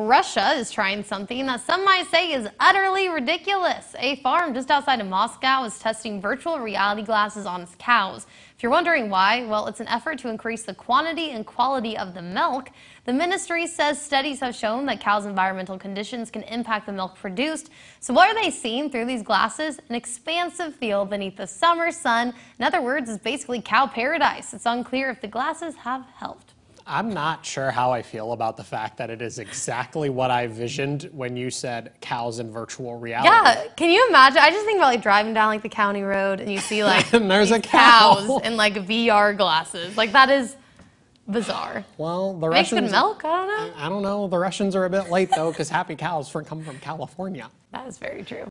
Russia is trying something that some might say is utterly ridiculous. A farm just outside of Moscow is testing virtual reality glasses on its cows. If you're wondering why, well, it's an effort to increase the quantity and quality of the milk. The ministry says studies have shown that cows' environmental conditions can impact the milk produced. So what are they seeing through these glasses? An expansive field beneath the summer sun. In other words, it's basically cow paradise. It's unclear if the glasses have helped. I'm not sure how I feel about the fact that it is exactly what I visioned when you said cows in virtual reality. Yeah, can you imagine? I just think about like driving down like the county road and you see like and there's a cow. cows in like VR glasses. Like that is bizarre. Well, the Makes Russians. good milk. I don't know. I don't know. The Russians are a bit late though, because happy cows come from California. That is very true.